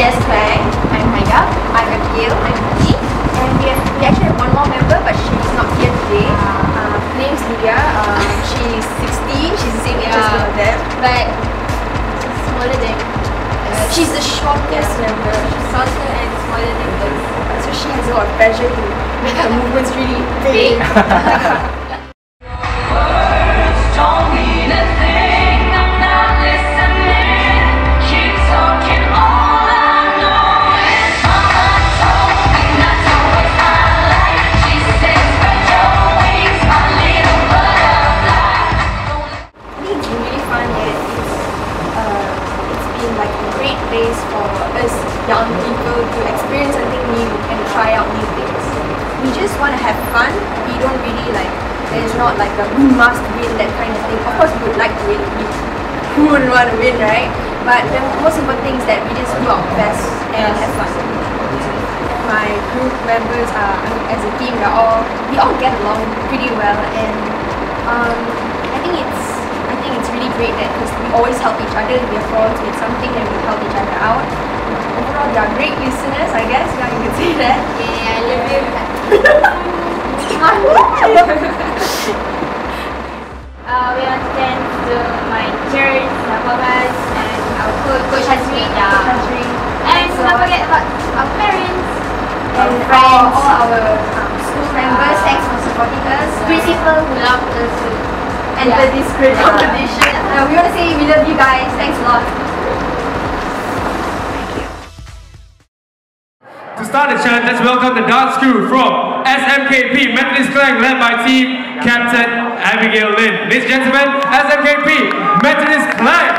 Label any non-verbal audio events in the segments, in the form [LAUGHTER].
GS Klang. I'm Haida. I'm Abigail. I'm Vicky. And we, have, we actually have one more member, but she's not here today. Uh, her name's Lydia. Um, she's 16. She's the same age as them. But smaller than She's the shortest member. She's shorter and smaller than us. So she has a lot of pressure to make her movements really [LAUGHS] big. [LAUGHS] to experience something new and try out new things. We just want to have fun. We don't really like, there's not like a we must win that kind of thing. Of course we would like to win. We, who wouldn't want to win, right? But the most important thing is that we just do our best and have fun. My group members are, I mean, as a team, we're all, we all get along pretty well and um, I think it's I think it's really great that because we always help each other we have problems with something and we help each other out. Overall, they are great listeners, I guess. Yeah, you could say that. Yeah, I love you. [LAUGHS] uh, we want to my church, and our coach, Coach Hazri. Yeah. Country. And don't forget about our parents, And all, friends, all our um, school members, thanks for supporting us. principal who loved us to Enter this great [LAUGHS] Yeah. competition. Uh, we want to say we love you guys. Thanks a lot. Start the chant, let's welcome the dance crew from SMKP Methodist Klang led by team Captain Abigail Lim. Ladies and gentlemen, SMKP Methodist Klang.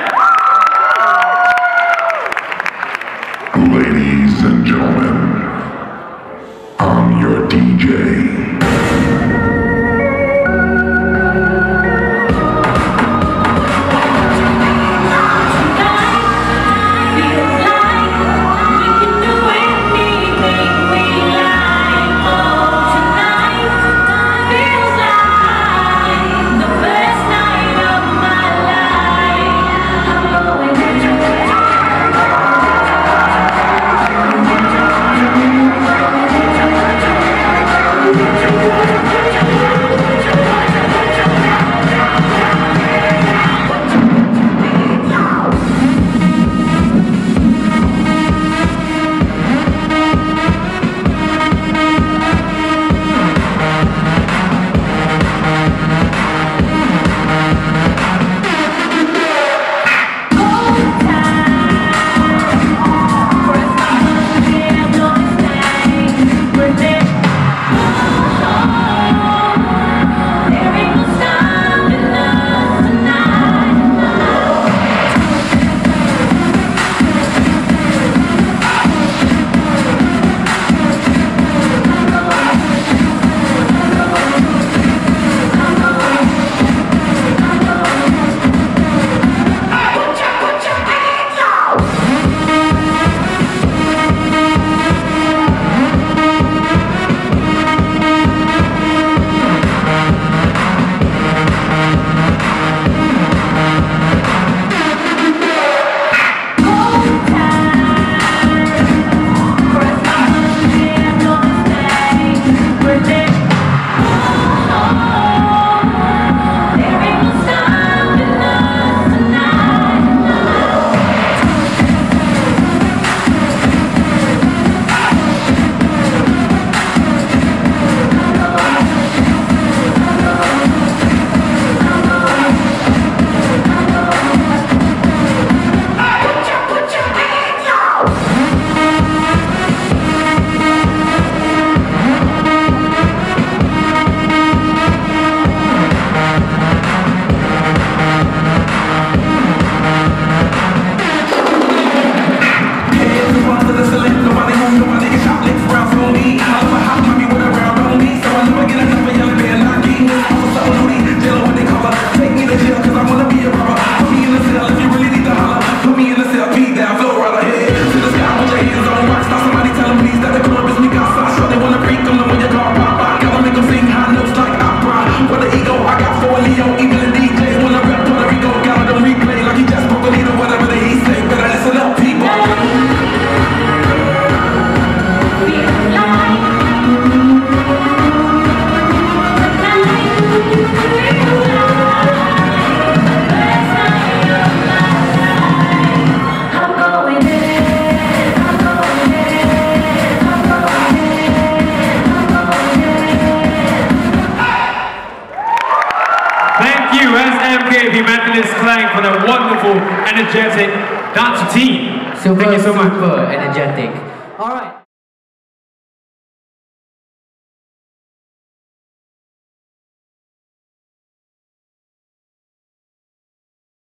energetic. dance team. Super, Thank you so super much. Super energetic. All right.